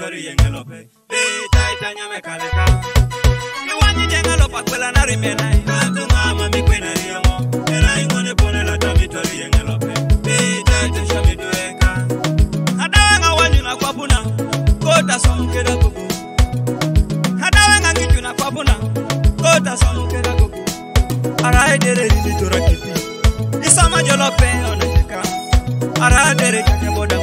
la tabitori yenge lope Vita itanyame kaleka Iwanyi jenga lo pakwela na rimena. Katunga mami kwena riyongo Era ingone pone la tabitori yenge lope Vita itusha midoeka Adawenga wanyu na kwapuna. Kota somukera kuku. Adawenga ngichu na kwapuna. Kota somukera kuku. Araidere lili tora kipi. Isama jolope onacheka. Araidere chake boda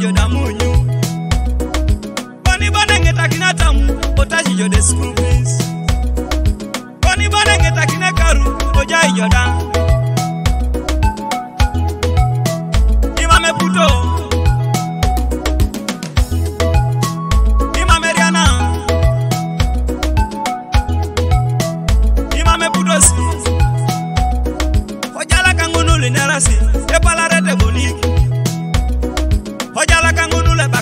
Okweli jodamunyu. Wani banenge takina tamu. Otaji jode school fees. Wani banenge takina karu. Ojai jodan. Imame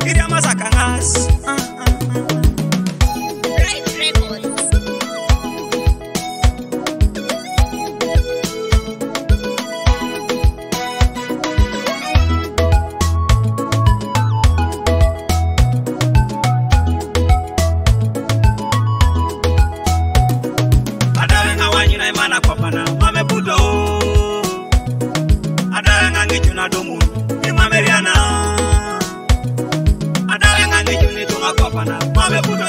queria mais a. Bwana wamebuta